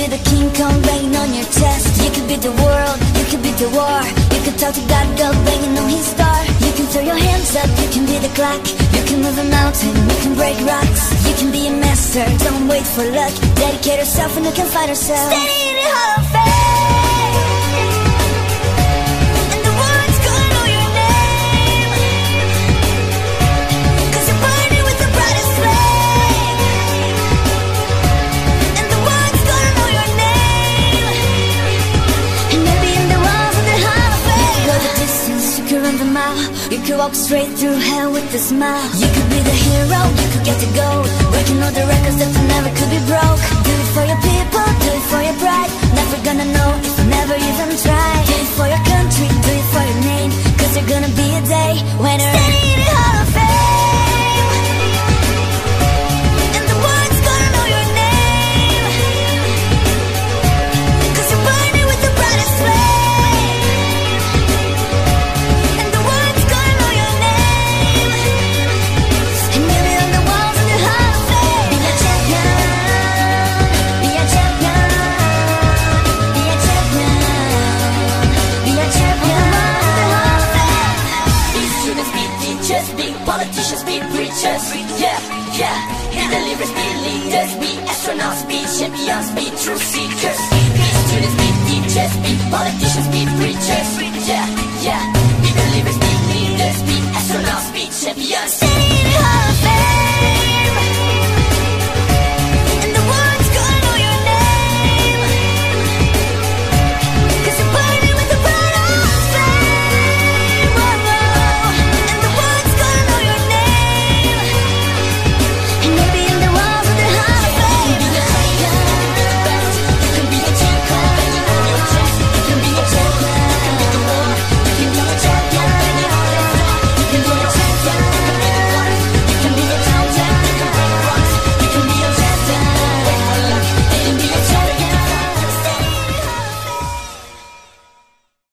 be the king Kong banging on your chest. You could be the world, you could be the war. You could talk to God, girl banging on his star. You can throw your hands up, you can be the clock. You can move a mountain, you can break rocks. You can be a master, don't wait for luck. Dedicate yourself and you can find yourself. Standing in the hall of fame. Can walk straight through hell with a smile. You could be the hero, you could get the gold Breaking all the records that never could be broke. Do it for your people, do it for your pride. Never gonna know never even try. Do it for your country, do it for your name. Cause there's gonna be a day when politicians, be preachers. Yeah, yeah. Be the be leaders, be astronauts, be champions, be truth seekers. Be students, be teachers, be politicians, be preachers. Yeah,